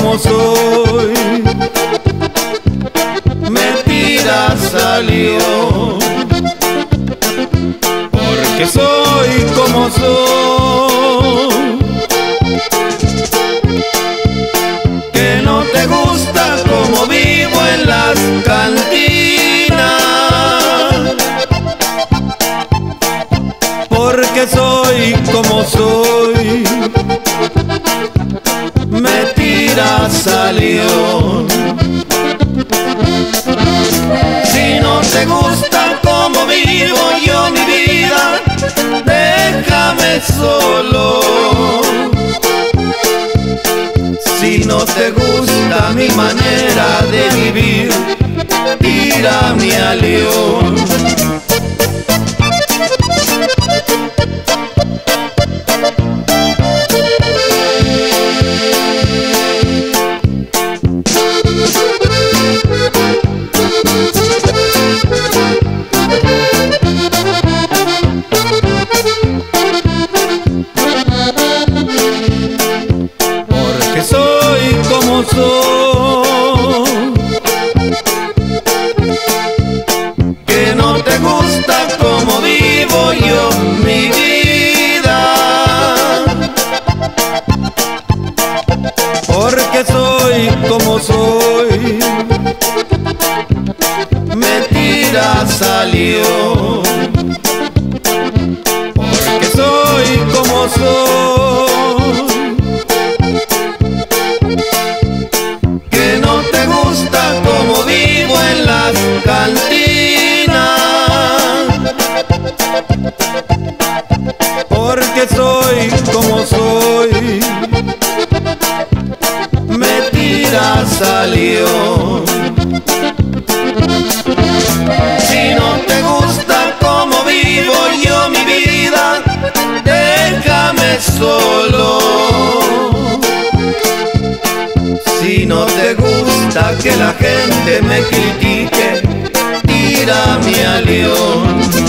como soy. Mentira salió, porque soy como soy. Que no te gusta como vivo en las cantinas, porque soy como soy. Me tiras a león. Si no te gusta como vivo yo mi vida, déjame solo. Si no te gusta mi manera de vivir, tírame a león. Porque soy como soy. Me tiras a león. Porque soy como soy. que no te gusta como vivo en las cantinas. León. Si no te gusta como vivo yo mi vida, déjame solo. Si no te gusta que la gente me critique, tírame a león.